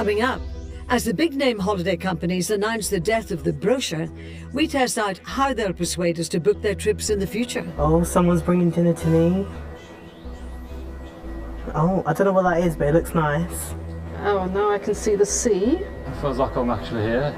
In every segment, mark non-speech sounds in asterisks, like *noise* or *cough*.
coming up. As the big name holiday companies announce the death of the brochure, we test out how they'll persuade us to book their trips in the future. Oh, someone's bringing dinner to me. Oh, I don't know what that is, but it looks nice. Oh, now I can see the sea. It feels like I'm actually here.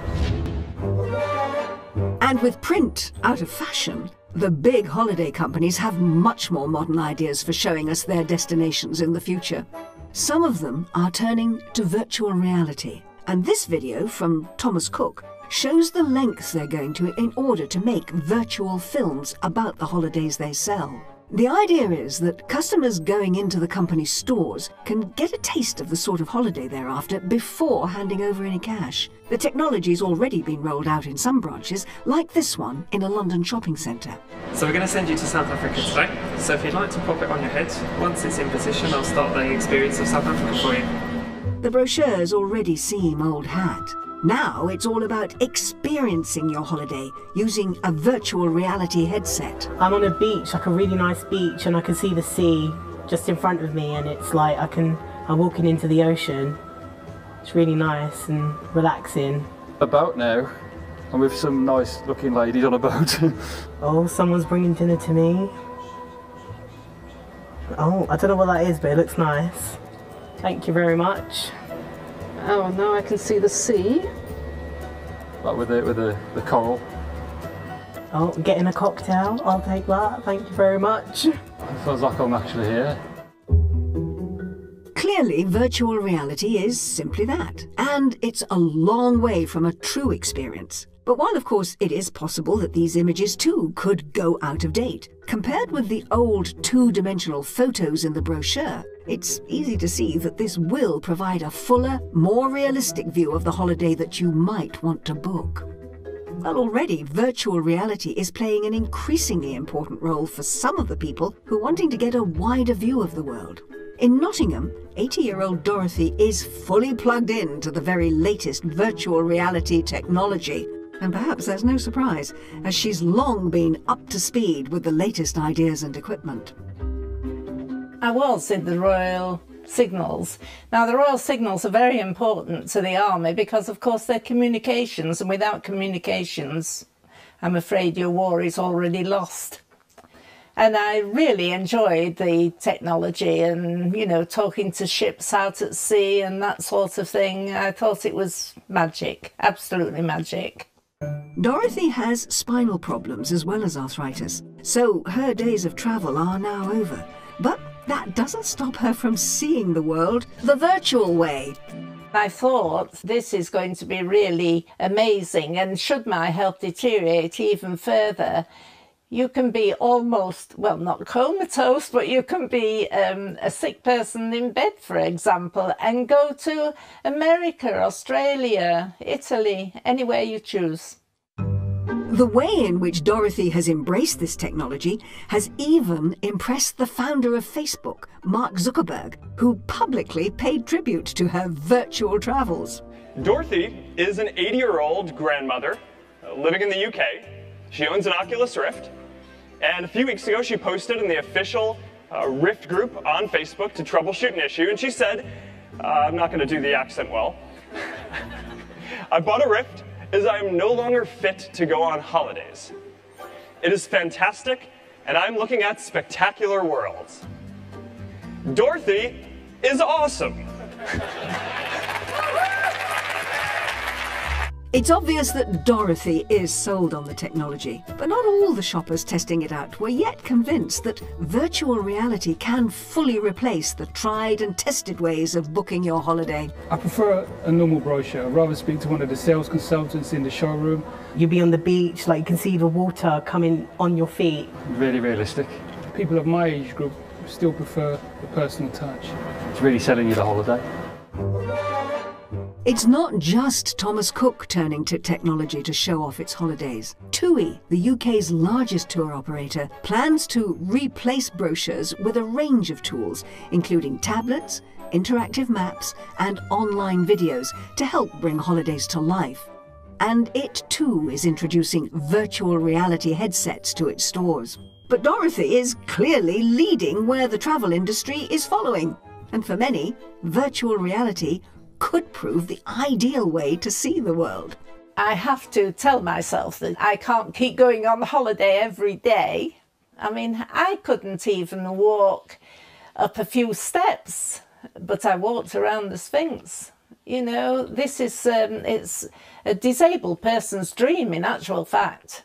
And with print out of fashion, the big holiday companies have much more modern ideas for showing us their destinations in the future. Some of them are turning to virtual reality. And this video from Thomas Cook shows the lengths they're going to in order to make virtual films about the holidays they sell. The idea is that customers going into the company's stores can get a taste of the sort of holiday they're after before handing over any cash. The technology's already been rolled out in some branches, like this one in a London shopping centre. So we're going to send you to South Africa today. So if you'd like to pop it on your head, once it's in position, I'll start the experience of South Africa for you. The brochures already seem old hat. Now it's all about experiencing your holiday using a virtual reality headset. I'm on a beach, like a really nice beach, and I can see the sea just in front of me, and it's like I can, I'm walking into the ocean. It's really nice and relaxing. A boat now. I'm with some nice looking ladies on a boat. *laughs* Oh, someone's bringing dinner to me. Oh, I don't know what that is, but it looks nice. Thank you very much. Oh, now I can see the sea. like with the with the, the coral. Oh, getting a cocktail. I'll take that. Thank you very much. It feels like I'm actually here. Clearly, virtual reality is simply that, and it's a long way from a true experience. But while, of course, it is possible that these images too could go out of date, compared with the old two dimensional photos in the brochure, it's easy to see that this will provide a fuller, more realistic view of the holiday that you might want to book. Well, already, virtual reality is playing an increasingly important role for some of the people who are wanting to get a wider view of the world. In Nottingham, 80 year old Dorothy is fully plugged in to the very latest virtual reality technology. And perhaps there's no surprise, as she's long been up to speed with the latest ideas and equipment. I was in the Royal Signals. Now, the Royal Signals are very important to the Army because, of course, they're communications, and without communications, I'm afraid your war is already lost. And I really enjoyed the technology and, you know, talking to ships out at sea and that sort of thing. I thought it was magic, absolutely magic. Dorothy has spinal problems as well as arthritis, so her days of travel are now over. But that doesn't stop her from seeing the world the virtual way. I thought this is going to be really amazing, and should my health deteriorate even further, you can be almost, well, not comatose, but you can be um, a sick person in bed, for example, and go to America, Australia, Italy, anywhere you choose. The way in which Dorothy has embraced this technology has even impressed the founder of Facebook, Mark Zuckerberg, who publicly paid tribute to her virtual travels. Dorothy is an 80 year old grandmother uh, living in the UK. She owns an Oculus Rift. And a few weeks ago, she posted in the official uh, Rift group on Facebook to troubleshoot an issue. And she said, uh, I'm not going to do the accent well. *laughs* I bought a Rift as I am no longer fit to go on holidays. It is fantastic, and I'm looking at spectacular worlds. Dorothy is awesome. *laughs* It's obvious that Dorothy is sold on the technology, but not all the shoppers testing it out were yet convinced that virtual reality can fully replace the tried and tested ways of booking your holiday. I prefer a normal brochure. I'd rather speak to one of the sales consultants in the showroom. You'd be on the beach, like you can see the water coming on your feet. Really realistic. People of my age group still prefer the personal touch. It's really selling you the holiday. It's not just Thomas Cook turning to technology to show off its holidays. TUI, the UK's largest tour operator, plans to replace brochures with a range of tools, including tablets, interactive maps, and online videos to help bring holidays to life. And it too is introducing virtual reality headsets to its stores. But Dorothy is clearly leading where the travel industry is following. And for many, virtual reality could prove the ideal way to see the world. I have to tell myself that I can't keep going on holiday every day. I mean, I couldn't even walk up a few steps, but I walked around the Sphinx. You know, this is um, it's a disabled person's dream in actual fact.